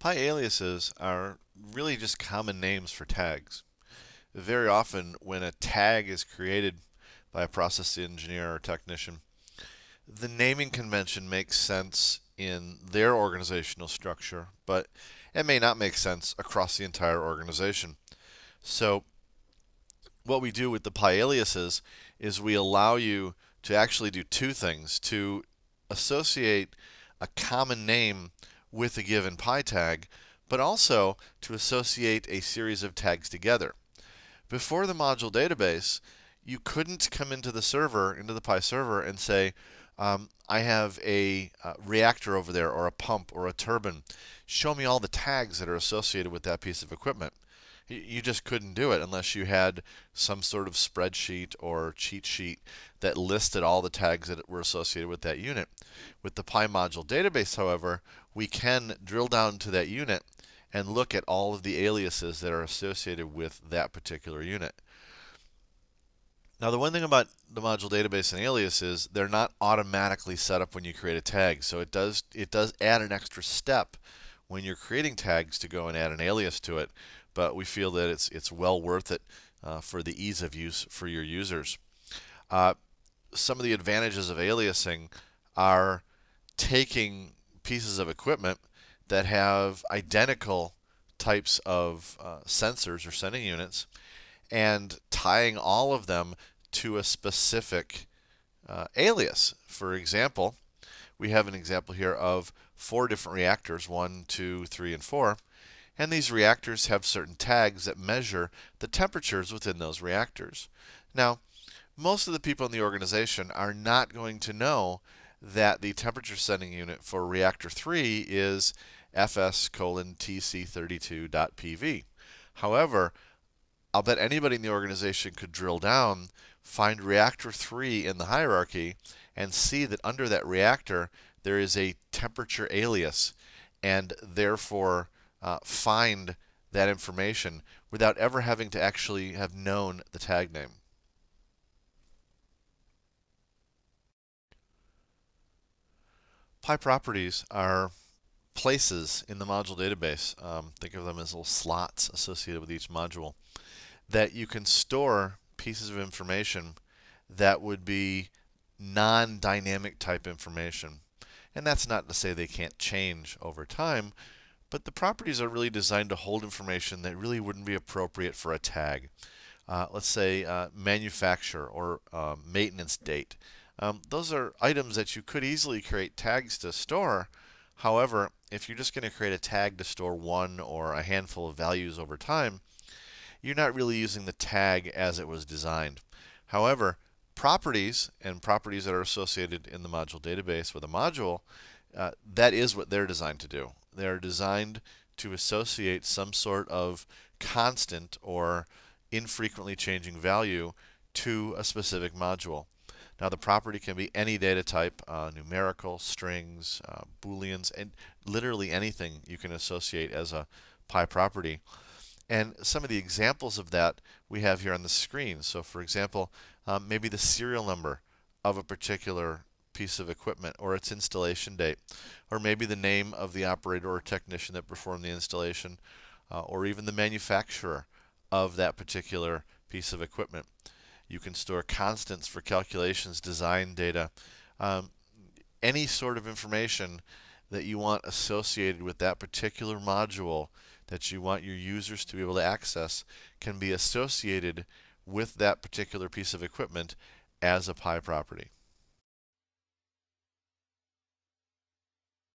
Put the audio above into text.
Pi aliases are really just common names for tags. Very often, when a tag is created by a process engineer or technician, the naming convention makes sense in their organizational structure, but it may not make sense across the entire organization. So, what we do with the Pi aliases is we allow you to actually do two things to associate a common name with a given pi tag, but also to associate a series of tags together. Before the module database, you couldn't come into the server, into the Pi server, and say, um, I have a uh, reactor over there, or a pump, or a turbine. Show me all the tags that are associated with that piece of equipment. You just couldn't do it unless you had some sort of spreadsheet or cheat sheet that listed all the tags that were associated with that unit. With the Pi module database, however, we can drill down to that unit and look at all of the aliases that are associated with that particular unit. Now, the one thing about the module database and alias is they're not automatically set up when you create a tag. So it does it does add an extra step when you're creating tags to go and add an alias to it but we feel that it's it's well worth it uh, for the ease of use for your users. Uh, some of the advantages of aliasing are taking pieces of equipment that have identical types of uh, sensors or sending units and tying all of them to a specific uh, alias. For example, we have an example here of four different reactors, one, two, three, and four. And these reactors have certain tags that measure the temperatures within those reactors. Now, most of the people in the organization are not going to know that the temperature sending unit for reactor 3 is fs colon tc32.pv. However, I'll bet anybody in the organization could drill down, find reactor 3 in the hierarchy, and see that under that reactor there is a temperature alias, and therefore uh, find that information without ever having to actually have known the tag name. Properties are places in the module database. Um, think of them as little slots associated with each module that you can store pieces of information that would be non-dynamic type information. And that's not to say they can't change over time, but the properties are really designed to hold information that really wouldn't be appropriate for a tag. Uh, let's say uh, manufacturer or uh, maintenance date. Um, those are items that you could easily create tags to store. However, if you're just going to create a tag to store one or a handful of values over time, you're not really using the tag as it was designed. However, properties and properties that are associated in the module database with a module, uh, that is what they're designed to do. They're designed to associate some sort of constant or infrequently changing value to a specific module. Now the property can be any data type, uh, numerical, strings, uh, booleans, and literally anything you can associate as a Pi property. And some of the examples of that we have here on the screen. So for example, um, maybe the serial number of a particular piece of equipment or its installation date, or maybe the name of the operator or technician that performed the installation, uh, or even the manufacturer of that particular piece of equipment. You can store constants for calculations, design data, um, any sort of information that you want associated with that particular module that you want your users to be able to access can be associated with that particular piece of equipment as a Pi property.